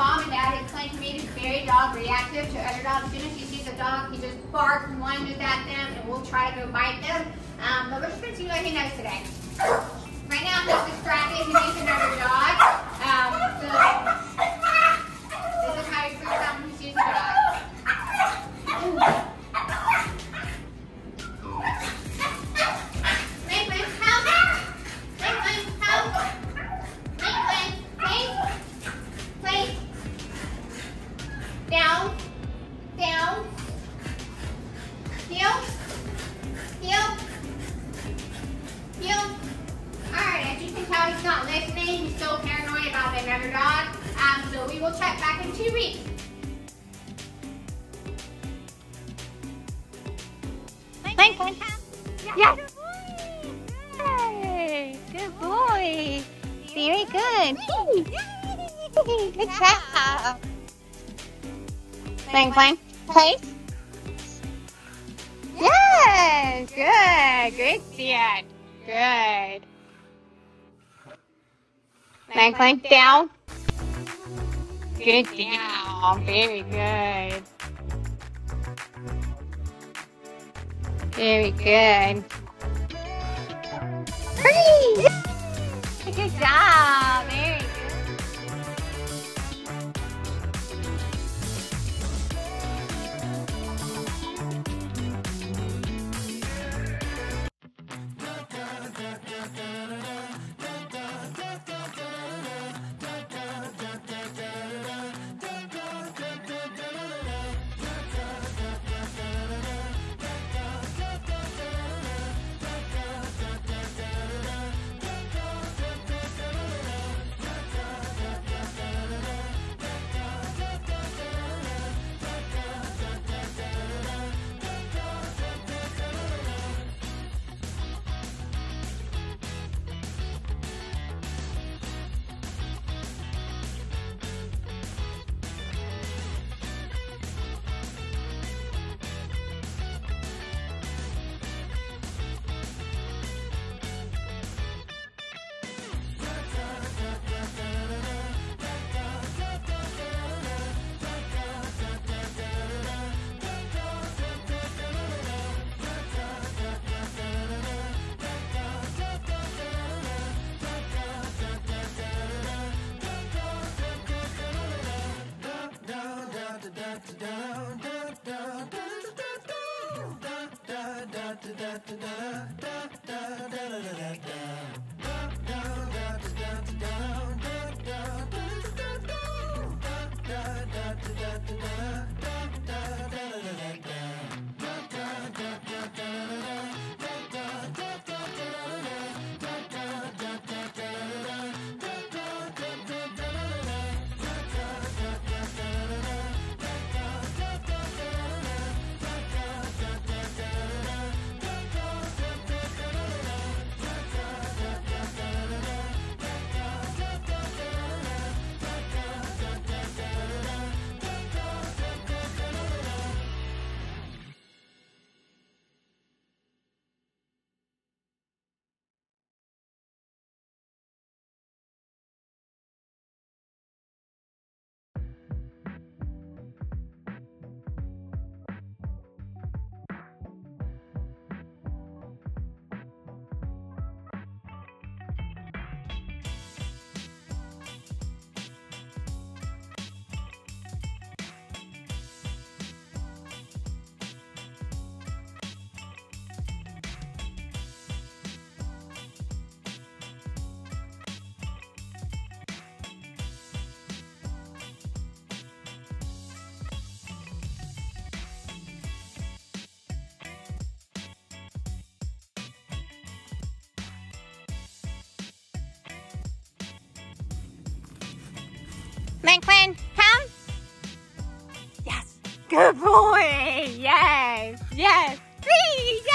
mom and dad had claimed me to be very dog reactive to other dogs. As soon as he sees a dog, he just barks and lunges at them and will try to go bite them. Um, but we're just going to see what he knows today. Right now, So we will check back in two weeks. Franklin. Yes. Yay. Good boy. Very good. Good job. Franklin, place. Yes. Good. Good, Dad. Good. Franklin, down. Good down. Very good. Very good. Hurry! Good job. Manklin, come. Yes. Good boy. Yes. Yes. Please.